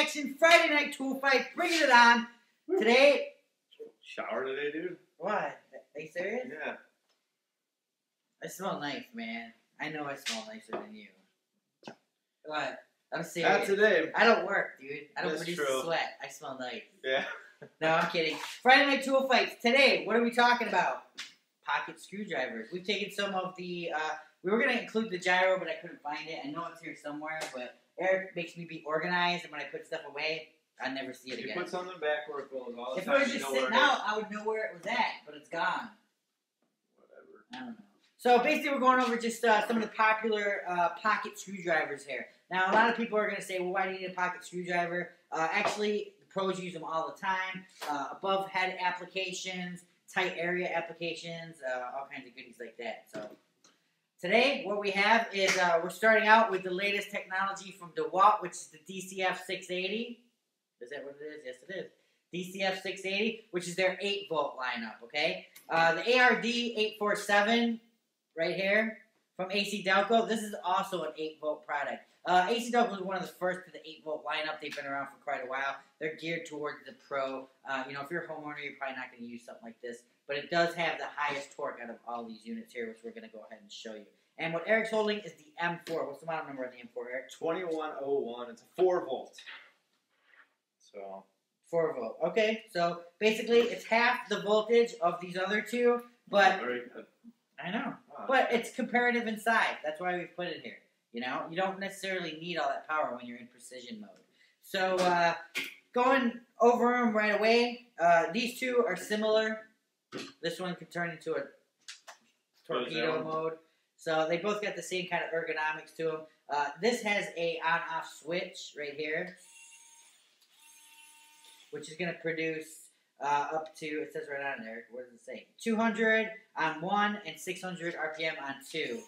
action Friday night tool fight, bringing it on. Today, Shower today, dude? what? Are you serious? Yeah. I smell nice, man. I know I smell nicer than you. What? I'm serious. Not today. I don't work, dude. I don't That's produce true. sweat. I smell nice. Yeah. No, I'm kidding. Friday night tool fights. Today, what are we talking about? Pocket screwdrivers. We've taken some of the. Uh, we were gonna include the gyro, but I couldn't find it. I know it's here somewhere, but Eric makes me be organized, and when I put stuff away, I never see it You again. put something back where it goes all the If it time. was you just know sitting where it is. out, I would know where it was at, but it's gone. Whatever. I don't know. So basically, we're going over just uh, some of the popular uh, pocket screwdrivers here. Now, a lot of people are going to say, "Well, why do you need a pocket screwdriver?" Uh, actually, the pros use them all the time. Uh, above head applications, tight area applications, uh, all kinds of goodies like that. So today, what we have is uh, we're starting out with the latest technology from DeWalt, which is the DCF 680. Is that what it is? Yes, it is. DCF 680, which is their 8 volt lineup. Okay, uh, the ARD 847 right here from AC Delco. This is also an 8 volt product. Uh, AC Delco is one of the first to the 8 volt lineup. They've been around for quite a while. They're geared towards the pro. Uh, you know, if you're a homeowner, you're probably not going to use something like this, but it does have the highest torque out of all these units here, which we're going to go ahead and show you. And what Eric's holding is the M4. What's the model number on the M4, Eric? 2101. It's a 4 volt. So, 4 volt. Okay, so basically it's half the voltage of these other two, but. I know. Wow. But it's comparative in size. That's why we've put it here. You know, you don't necessarily need all that power when you're in precision mode. So, uh, going over them right away, uh, these two are similar. This one can turn into a torpedo mode. So they both got the same kind of ergonomics to them. Uh, this has a on-off switch right here, which is going to produce uh, up to it says right on there. What does it say? 200 on one and 600 RPM on two.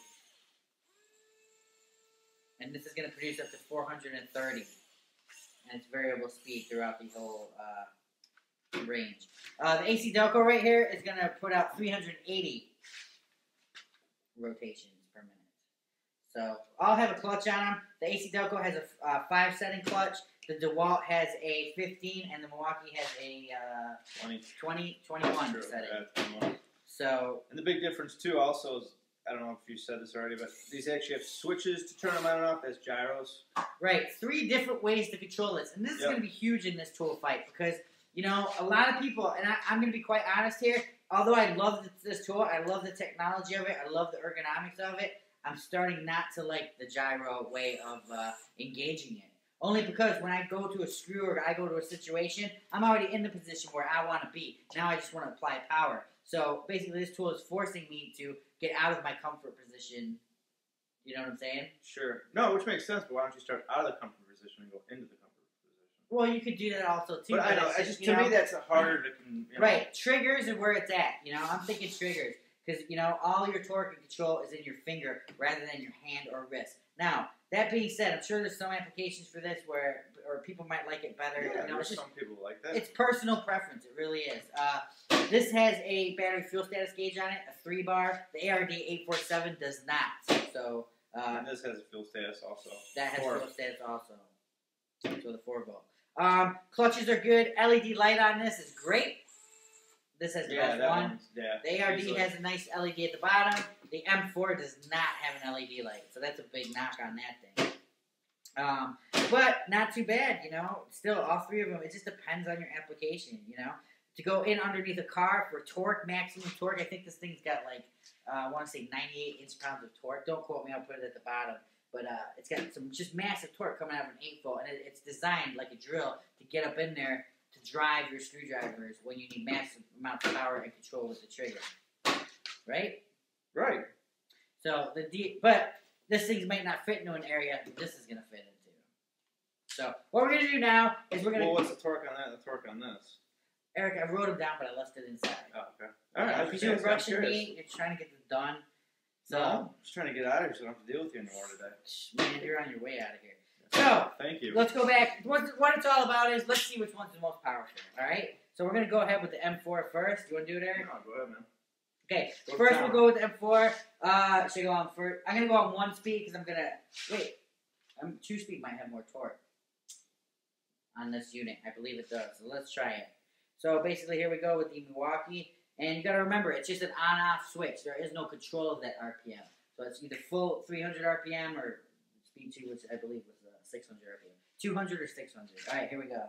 And this is going to produce up to 430, and it's variable speed throughout the whole uh, range. Uh, the AC Delco right here is going to put out 380 rotations per minute. So all have a clutch on them. The AC Delco has a uh, five setting clutch. The DeWalt has a 15, and the Milwaukee has a uh, 20. 20, 21 True, setting. yeah, 21. So And the big difference, too, also is I don't know if you said this already, but these actually have switches to turn them on and off as gyros. Right, three different ways to control this, and this is going to be huge in this tool fight because you know a lot of people, and I, I'm going to be quite honest here. Although I love this, tool, I love the technology of it, I love the ergonomics of it. I'm starting not to like the gyro way of uh, engaging it. Only because when I go to a screw or I go to a situation, I'm already in the position where I want to be. Now I just want to apply power. So basically, this tool is forcing me to get out of my comfort position. You know what I'm saying? Sure. No, which makes sense, but why don't you start out of the comfort position and go into the comfort? Well, you could do that also too. But I know, it's I just to know, me that's harder to you know, right. Triggers are where it's at. You know, I'm thinking triggers because you know all your torque and control is in your finger rather than your hand or wrist. Now that being said, I'm sure there's some applications for this where or people might like it better. Yeah, you know, there's just some people like that. it's personal preference. It really is. Uh, this has a battery fuel status gauge on it, a three bar. The ARD 847 does not. So uh, and this has a fuel status also. that has Four. fuel status also. So the four volt. Um, clutches are good. LED light on this is great. This has Yeah, best one. yeah. The ARD easily. has a nice LED at the bottom. The M4 does not have an LED light, so that's a big knock on that thing. Um, but not too bad, you know. Still, all three of them. It just depends on your application, you know. To go in underneath a car for torque, maximum torque, I think this thing's got like uh, I want to say 98 inch pounds of torque. Don't quote me. I'll put it at the bottom. But uh, it's got some just massive torque coming out of an 8 volt, and it, it's designed like a drill to get up in there to drive your screwdrivers when you need massive amounts of power and control with the trigger. Right? Right. So the D, but this thing might not fit into an area this is gonna fit into. So what we're gonna do now is we're gonna Well, what's the torque on that? and The torque on this? Eric. I wrote them down, but I left it inside. Oh, okay. All right. Because you're rushing me, you're trying to get this done. So No, I'm just trying to get out of here so I don't have to deal with you anymore today. man, you're on your way out of here. So Thank you. let's go back. What, what it's all about is let's see which one's the most powerful. All right. So we're gonna go ahead with the M4 first. You want to do it, Eric? No, go ahead, man. Okay. Go First, we'll go with the M4. Uh, should I go on first? I'm gonna go on one speed because I'm gonna wait. I'm two speed might have more torque. on this unit. I believe it does. So let's try it. So basically, here we go with the Milwaukee. And you got to remember, it's just an on-off switch. There is no control of that RPM. So it's either full 300 RPM or speed 2, which I believe was uh, 600 RPM. 200 or 600. All right, here we go.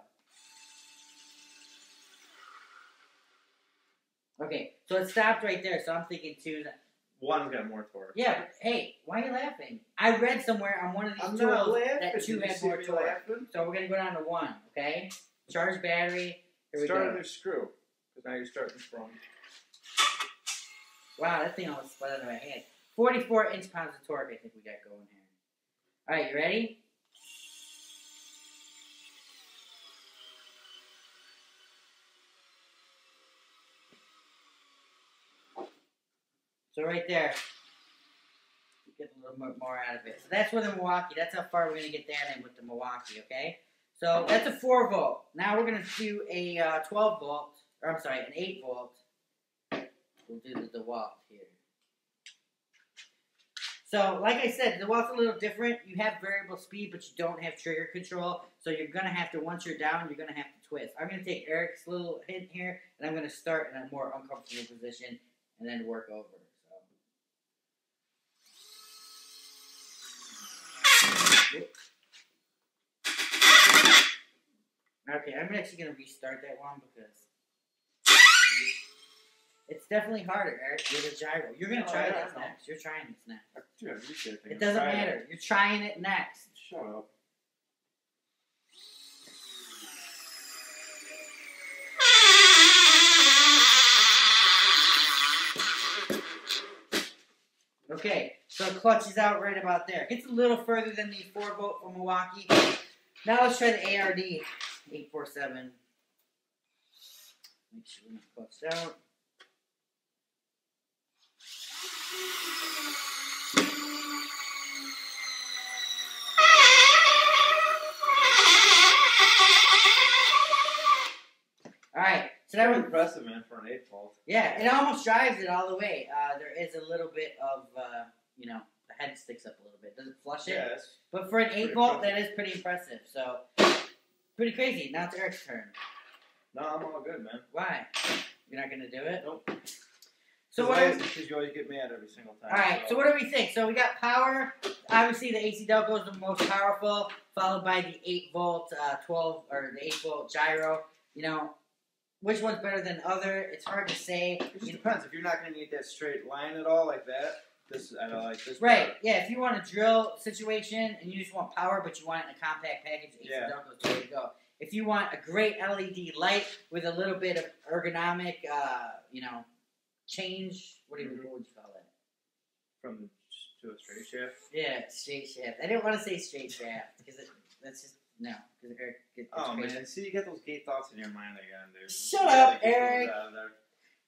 Okay, so it stopped right there. So I'm thinking two. One's got more torque. Yeah, but hey, why are you laughing? I read somewhere on one of these I'm tools that two had more torque. laughing? So we're gonna go down to one. Okay, charge battery. Here we Start go. a new screw. Because now you're starting from. Wow, that thing almost split out of my hand. 44 inch pounds of torque, I think we got going here. All right, you ready? So right there, get a little bit more out of it. So that's with the Milwaukee. That's how far we're gonna get that in with the Milwaukee. Okay. So that's a four volt. Now we're gonna do a uh, 12 volt, or I'm sorry, an 8 volt. We'll do the DeWalt here. So, like I said, the DeWalt's a little different. You have variable speed, but you don't have trigger control. So you're gonna have to, once you're down, you're gonna have to twist. I'm gonna take Eric's little hint here, and I'm gonna start in a more uncomfortable position, and then work over. So. Okay, I'm actually gonna restart that one because it's definitely harder, Eric. You're the gyro. You're gonna Oh, try yeah, this know. next. You're trying this next. Dude, I reached. It doesn't Try matter. You're trying it next. Shut up. Okay, so clutch is out right about there. Gets a little further than the 4 volt from Milwaukee. Now let's try the ARD 847. Make sure we're not clutched out. Alright, so that was impressive, man, for an 8 volt. Yeah, it almost drives it all the way. Uh, there is a little bit of, uh, you know, the head sticks up a little bit. Does it flush it? Yes. But for an 8 Pretty volt, that is pretty impressive. So, pretty crazy. Now it's Eric's turn. No, I'm all good, man. Why? You're not going to do it? Nope. So, what Because you always get mad every single time. Alright, so what do we think? So, we got power. Obviously, the AC Delco is the most powerful, followed by the 8 volt, uh, 12, or the 8 volt gyro. You know, which one's better than other? It's hard to say. It just depends. If you're not going to need that straight line at all like that, this I don't like this. Right, yeah, if you want a drill situation and you just want power but you want it in a compact package, AC Yeah. Delco's the way to go. If you want a great LED light with a little bit of ergonomic, uh, you know, change, what do you, Mhm. what would you call it? From to a straight shaft. Yeah, straight shaft. I didn't want to say straight shaft because it, that's just, no, because Eric gets Oh crazy. man, see you get those gay thoughts in your mind again, dude. Shut You up, Eric. out of there.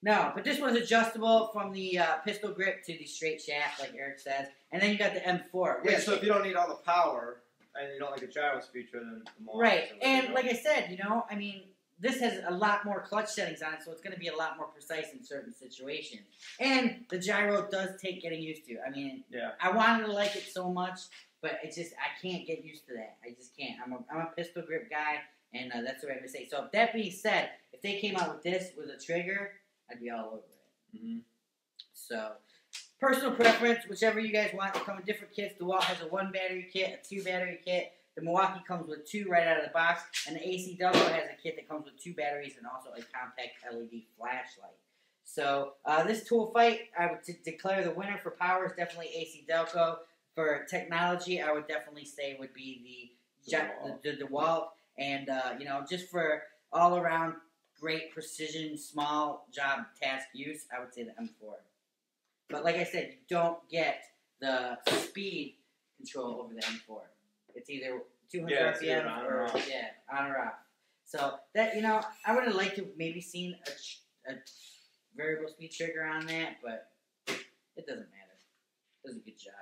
No, but this one's adjustable from the uh, pistol grip to the straight shaft, like Eric says. And then you got the M4. Yeah, so if you don't need all the power and you don't like a gyros feature, then the Milwaukee's Right, the way to and like I said, you know, I mean, this has a lot more clutch settings on it, so it's going to be a lot more precise in certain situations. And the gyro does take getting used to. I mean, yeah, I wanted to like it so much, but it's just I can't get used to that. I just can't. I'm a, I'm a pistol grip guy, and uh, that's what I'm gonna say. So that being said, if they came out with this with a trigger, I'd be all over it. hmm So, personal preference, whichever you guys want. They come in different kits. DeWalt has a one battery kit, a two battery kit. The Milwaukee comes with two right out of the box, and the AC Delco has a kit that comes with two batteries and also a compact LED flashlight. So, uh, this tool fight, I would t- declare the winner for power is definitely AC Delco. For technology, I would definitely say would be the DeWalt. the, the DeWalt, and uh, you know, just for all around great precision, small job task use, I would say the M4. But like I said, you don't get the speed control over the M4. It's either 200 Yeah, either RPM on or, or off. yeah, on or off. So that you know, I would have liked to maybe seen a, a variable speed trigger on that, but it doesn't matter. It does a good job.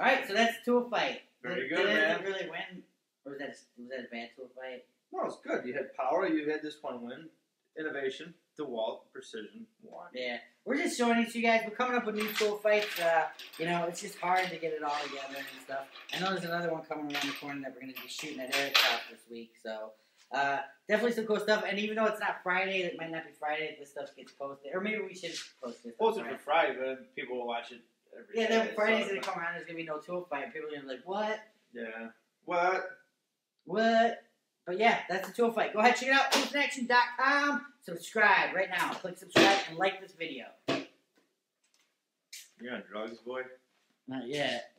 All right, so that's tool fight. Very did, good, did man. really win, or was that was that a bad tool fight? No, it's good. You had power. You had this one win. innovation, DeWalt Precision One. Yeah, we're just showing it to you guys. We're coming up with new tool fights. Uh, you know, it's just hard to get it all together and stuff. I know there's another one coming around the corner that we're going to be shooting at Eric's house this week. So uh, definitely some cool stuff. And even though it's not Friday, it might not be Friday. This stuff gets posted, or maybe we should post this. Post it for Friday, but people will watch it every Yeah, then Friday's so- gonna come around. There's gonna be no tool fight. People are gonna be like, "What? Yeah. What? What?" But yeah, that's the tool fight. Go ahead, check it out. ToolsInAction.com. Subscribe right now. Click subscribe and like this video. You're on drugs, boy? Not yet.